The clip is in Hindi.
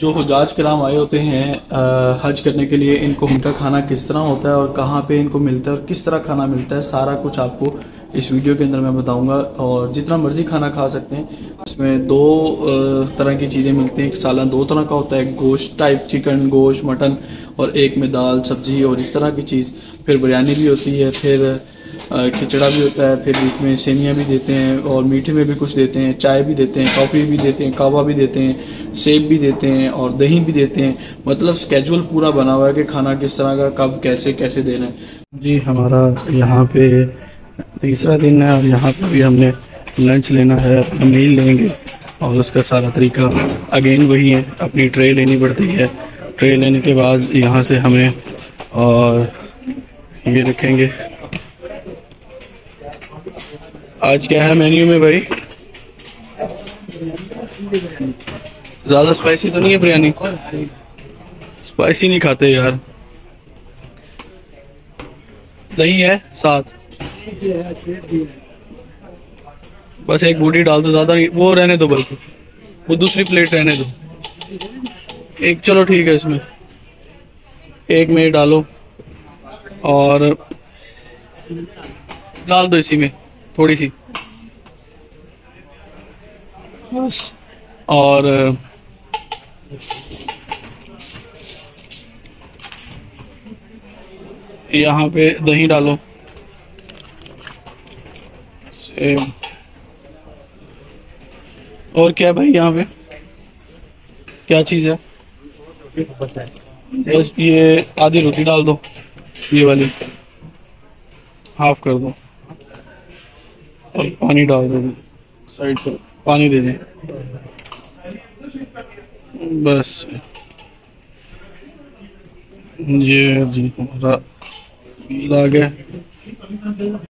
जो हजाज कराम आए होते हैं आ, हज करने के लिए इनको उनका खाना किस तरह होता है और कहाँ पे इनको मिलता है और किस तरह खाना मिलता है सारा कुछ आपको इस वीडियो के अंदर मैं बताऊँगा और जितना मर्ज़ी खाना खा सकते हैं। इसमें दो तरह की चीज़ें मिलती हैं। एक सालन दो तरह का होता है गोश्त टाइप चिकन गोश्त मटन और एक में दाल सब्ज़ी और इस तरह की चीज़। फिर बिरयानी भी होती है फिर खिचड़ा भी होता है, फिर बीच में सेमियाँ भी देते हैं और मीठे में भी कुछ देते हैं, चाय भी देते हैं, कॉफ़ी भी देते हैं, कावा भी देते हैं, सेब भी देते हैं और दही भी देते हैं। मतलब स्केजुअल पूरा बना हुआ है कि खाना किस तरह का, कब, कैसे कैसे देना है। जी, हमारा यहाँ पे तीसरा दिन है और यहाँ पर भी हमने लंच लेना है मील लेंगे और उसका सारा तरीका अगेन वही है, अपनी ट्रे लेनी पड़ती है। ट्रे लेने के बाद यहाँ से हमें और ये रखेंगे। आज क्या है मेन्यू में भाई? ज़्यादा स्पाइसी तो नहीं है बिरयानी? स्पाइसी नहीं खाते यार। दही है, साथ। बस एक बूटी डाल दो, ज़्यादा नहीं, वो रहने दो बल्कि। वो दूसरी प्लेट रहने दो। एक, चलो ठीक है इसमें। एक में डालो। और डाल दो इसी में। थोड़ी सी बस। और यहाँ पे दही डालो। और क्या भाई यहाँ पे? क्या चीज़ है? बस ये आधी रोटी डाल दो, ये वाली। हाफ़ कर दो। और पानी डाल दे। साइड पर। पानी दे दें। बस। ये जी हमारा लागे।